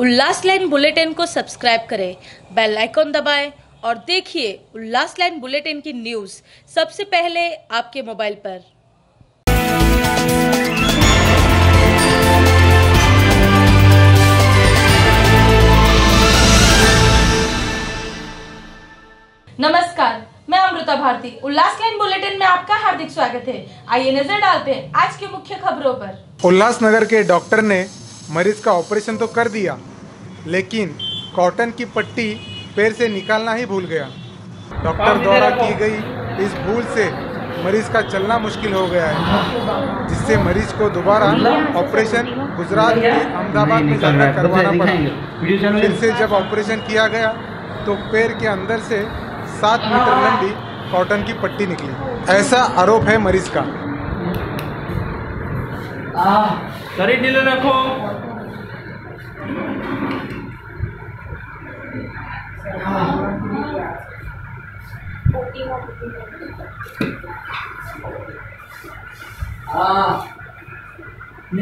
उल्लास line bulletin को subscribe करें bell icon दबाएँ और देखिए उल्लास लाइन बुलेटिन की न्यूज़ सबसे पहले आपके मोबाइल पर। नमस्कार, मैं अमृता भारती। उल्लास लाइन बुलेटिन में आपका हार्दिक स्वागत है। आइए नज़र डालते हैं आज की मुख्य खबरों पर। उल्लासनगर के डॉक्टर ने मरीज़ का ऑपरेशन तो कर दिया लेकिन कॉटन की पट्टी पैर से निकालना ही भूल गया। डॉक्टर द्वारा की गई इस भूल से मरीज़ का चलना मुश्किल हो गया है जिससे मरीज़ को दोबारा ऑपरेशन गुजरात के अहमदाबाद में जाकर करवाना पड़ा। फिर से जब ऑपरेशन किया गया तो पैर के अंदर से सात मीटर लंबी कॉटन की पट्टी निकली। ऐसा आरोप है मरीज़ का। કરી ઢીલે રાખો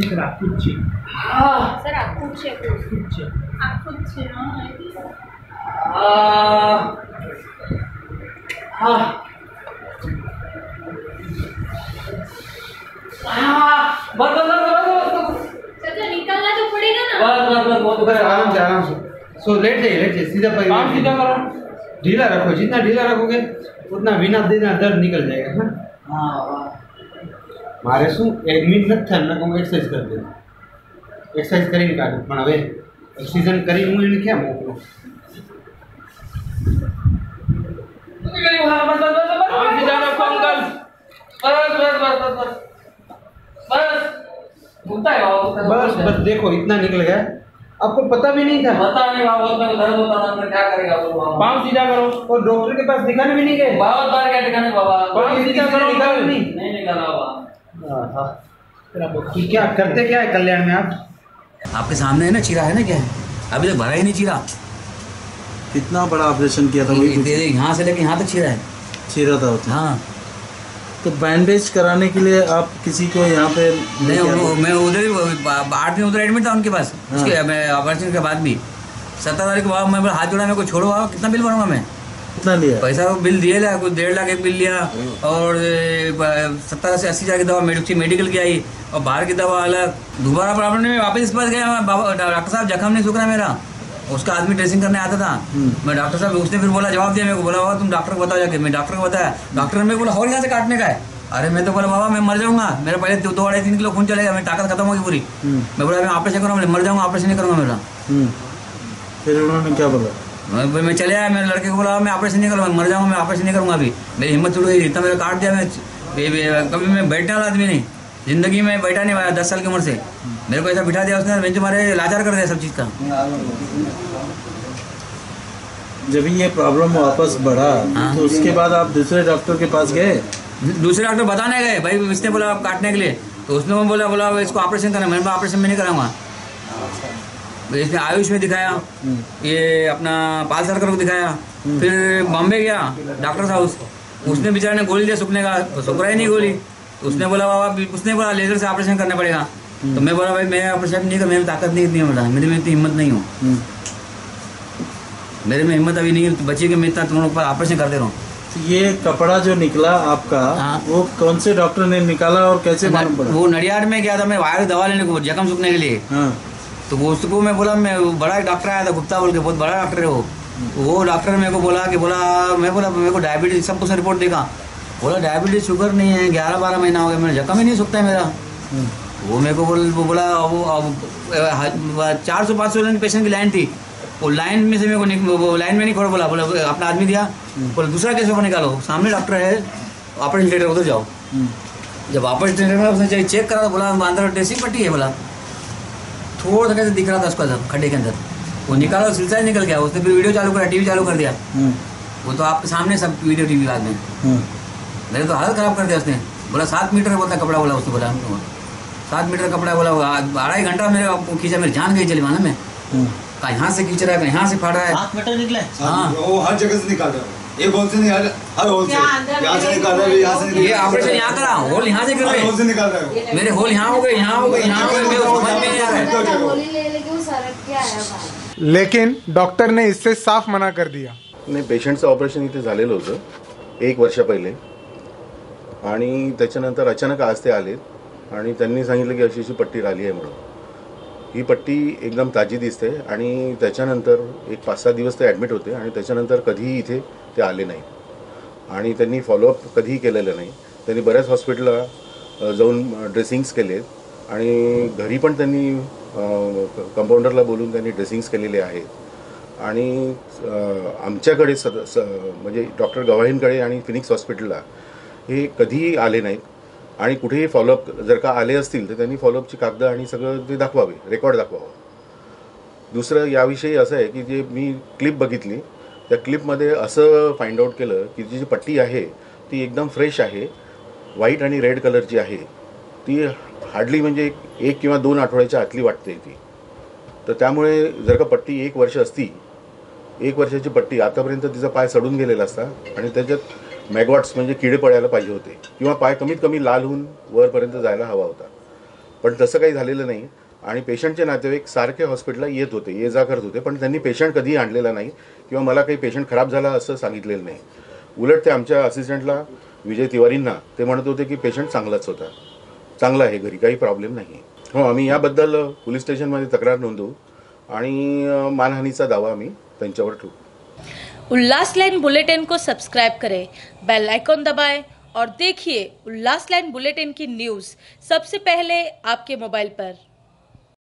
સર આખું જ છે સર આખું જ છે આખું જ છે આખું જ છે હા હા હા બસ બસ બસ बस बस बस बहुत बस आराम से आराम से सो लेट जाइए लेट जाइए सीधा पैर काम सीधा करो ढीला रखो जितना ढीला रखोगे उतना बिना देना दर्द निकल जाएगा हाँ हाँ મારે શું એડમિટ નથી થાય ને હું એક્સરસાઇઝ કરી દઉં એક્સરસાઇઝ કરીને કાઢું પણ હવે ઓક્સિજન કરીને હું એને ક્યાં મોકલું काम सीधा रखो अंकल बस बस बस बस बस बस है बाबा बस बस देखो इतना निकल गया। आपको पता भी नहीं था। बता नहीं बाबा बहुत में दर्द होता था अंदर क्या करेगा बोलो बाबा? पाँव सीधा करो। और डॉक्टर के पास दिखाने भी नहीं गए? बहुत बार क्या ठिकाने बाबा? पाँव सीधा करो निकाला। नहीं? नहीं। निकाला बाबा। हाँ कि क्या करते क्या है कल्याण में आप? आपके सामने है ना चीरा है ना क्या? अभी तक भरा ही नहीं चीरा। कितना बड़ा ऑपरेशन किया था यहाँ से लेके यहाँ तक चीरा है। चीरा था उसमें हाँ। तो बैंडेज कराने के लिए आप किसी को यहाँ पे नहीं? मैं उधर ही आठ दिन उधर एडमिट था उनके पास। हाँ। उसके ऑपरेशन के बाद भी। सत्रह तारीख को मैं हाथ जोड़ा मेरे को छोड़ो आओ कितना बिल भरूँगा मैं? कितना लिया? पैसा वो बिल दिए ला कुछ डेढ़ लाख एक बिल लिया और सत्तर से अस्सी हज़ार की दवा मेडिकल मेडिकल की आई और बाहर की दवा अलग दोबारा प्रॉब्लम में वापस इस पास गया बाबा डॉक्टर साहब जख्म नहीं सूख रहा मेरा। उसका आदमी ड्रेसिंग करने आता था। मैं डॉक्टर साहब उसने फिर बोला जवाब दिया मेरे को। बोला बाबा तुम डॉक्टर को बताओ जाके। मैं डॉक्टर को बताया। डॉक्टर ने मेरे बोला और यहाँ से काटने का है? अरे मैं तो बोला बाबा मैं मर जाऊँगा। मेरा पहले दो दो अढ़ाई तीन किलो खून चलेगा। मेरी ताकत खत्म होगी पूरी। मैं बोला मैं ऑपरेशन करूँगा। मैं मर जाऊँगा ऑपरेशन नहीं करूँगा मेरा। हम्म। फिर उन्होंने क्या बोला? मैं मैं चले आया। मेरे लड़के को बोला मैं ऑपरेशन नहीं करूँगा। मर जाऊँगा मैं ऑपरेशन नहीं करूँगा अभी। मेरी हिम्मत टूट गई। इतना मेरा काट दिया मैं कभी मैं बैठने वाला आदमी नहीं। ज़िंदगी में बैठा नहीं पाया दस साल की उम्र से। मेरे को ऐसा बिठा दिया उसने बेंच मारे लाचार कर दिया सब चीज़ का। जब ये प्रॉब्लम वापस बढ़ा हाँ। तो उसके बाद आप दूसरे डॉक्टर के पास गए? दूसरे डॉक्टर बताने गए भाई इसने बोला आप काटने के लिए। तो उसने बोला बोला इसको ऑपरेशन करना मैंने बोला ऑपरेशन में नहीं कराऊँगा। तो इसने आयुष में दिखाया ये अपना पाल सरकर को दिखाया। फिर बॉम्बे गया डॉक्टर हाउस उसने बेचारे ने गोली दिया सुखने का तो सूख रहा ही नहीं गोली। तो उसने बोला बाबा उसने बोला लेजर से ऑपरेशन करना पड़ेगा। तो मैं बोला भाई मैं ऑपरेशन नहीं कर मेरी ताकत नहीं इतनी बोला मेरे में इतनी हिम्मत नहीं हूँ। हम्म। मेरे में हिम्मत अभी नहीं है बच्चे के मैं इतना तुम लोग पर ऑपरेशन करते रहो तो ये कपड़ा जो निकला आपका हाँ। वो कौन से डॉक्टर ने निकाला और कैसे मालूम पड़ा? वो नडियाड में गया था मैं वायर दवा लेने को जख्म सूखने के लिए। हाँ। तो वो उसको मैं बोला मैं बड़ा एक डॉक्टर आया था गुप्ता बोल के बहुत बड़ा डॉक्टर है वो। वो डॉक्टर मेरे को बोला कि बोला मैं बोला मेरे को डायबिटीज़ सब कुछ रिपोर्ट देखा। बोला डायबिटीज़ शुगर नहीं है ग्यारह बारह महीना हो गया मेरा जख्म ही नहीं सूखता है मेरा। वो मेरे को बोल वो बोला वो अब चार सौ पाँच सौ पेशेंट की लाइन थी। वो लाइन में से मेरे को वो लाइन में नहीं खोल बोला बोला अपना आदमी दिया। बोला दूसरा कैसे को निकालो सामने डॉक्टर है ऑपरेशन थिएटर उधर जाओ। जब ऑपरेशन थिएटर में उसने चेक करा तो बोला अंदर ड्रेसिंग पट्टी है बोला। थोड़ा सा कैसे दिख रहा था उसका खड्डे के अंदर। वो निकाला सिलसिला निकल गया उसने फिर वीडियो चालू करा टीवी चालू कर दिया। हम्म, वो तो आपके सामने सब वीडियो टीवी बाद में। हम्म। मेरे तो हालत खराब कर दिया उसने। बोला सात मीटर बोलता कपड़ा बोला उसने बोला हमको सात मीटर कपड़ा बोला अढ़ाई घंटा मेरे आपको खींचा मेरी जान गई चली माना में हम्म। कहीं यहाँ से खींच रहा है कहीं यहाँ से फाड़ रहा है? सात मीटर निकले हाँ। वो हर जगह से निकाल रहा है। एक होल से निकाल हर होल से। यहाँ से निकाल रहे हो यहाँ से ये ऑपरेशन यहाँ करा होल यहाँ से कर रहे होल से निकाल रहे हो मेरे होल यहाँ हो गए यहाँ हो गए यहाँ हो गए मेरे समझ में नहीं आ रहा है। बाहर लेकिन डॉक्टर ने इससे साफ़ मना कर दिया। नाही पेशंटचं ऑपरेशन इथे झालेलं होतं। एक वर्षा पहिले। आणि त्याच्यानंतर अचानक आज ते आलेत. आणि त्यांनी सांगितलं की अशी अशी पट्टी राहिली आहे म्हणून. ही पट्टी एकदम ताजी दिसते आणि त्याच्यानंतर एक पाच सहा दिवस ते ॲडमिट होते आणि त्याच्यानंतर कधीही इथे ते आले नाही आणि त्यांनी फॉलोअप कधीही केलेलं नाही. त्यांनी बऱ्याच हॉस्पिटलला जाऊन ड्रेसिंग्स केलेत. आणि घरी पण त्यांनी कंपाऊंडरला बोलून त्यांनी ड्रेसिंग्स केलेले आहेत. आणि आमच्याकडे सद स म्हणजे डॉक्टर गवाहींकडे आणि फिनिक्स हॉस्पिटलला हे कधीही आले नाहीत. आणि कुठेही फॉलोअप जर का आले असतील तर त्यांनी फॉलोअपची कागदं आणि सगळं ते दाखवावे रेकॉर्ड दाखवावं. दुसरं याविषयी असं आहे की जे मी क्लिप बघितली त्या क्लिपमध्ये असं फाइंड आउट केलं की जी जी पट्टी आहे ती एकदम फ्रेश आहे व्हाईट आणि रेड कलरची आहे. ती हार्डली म्हणजे एक- एक किंवा दोन आठवड्याच्या आतली वाटते ती. तर त्यामुळे जर का पट्टी एक वर्ष असती एक वर्षाची पट्टी आतापर्यंत तिचा पाय सडून गेलेला असता आणि त्याच्यात मॅगॉट्स म्हणजे किडे पडायला पाहिजे होते. किंवा पाय कमीत कमी लाल होऊन वरपर्यंत जायला हवा होता. पण तसं काही झालेलं नाही. आणि पेशंटचे नातेवाईक सारखे हॉस्पिटलला येत होते ये जा करत होते पण त्यांनी पेशंट कधीही आणलेला नाही किंवा मला काही पेशंट खराब झाला असं सांगितलेलं नाही. उलट ते आमच्या असिस्टंटला विजय तिवारींना ते म्हणत होते की पेशंट चांगलाच होता. चांगला आहे घरी काही प्रॉब्लेम नाही हो आम्ही याबद्दल पोलीस स्टेशनमध्ये तक्रार नोंदवू. आणि मानहानीचा दावा आम्ही त्यांच्यावर ठेवू. उल्लास लाइन बुलेटिन को सब्सक्राइब करें, बेल आइकॉन दबाएँ और देखिए उल्लास लाइन बुलेटिन की न्यूज़ सबसे पहले आपके मोबाइल पर।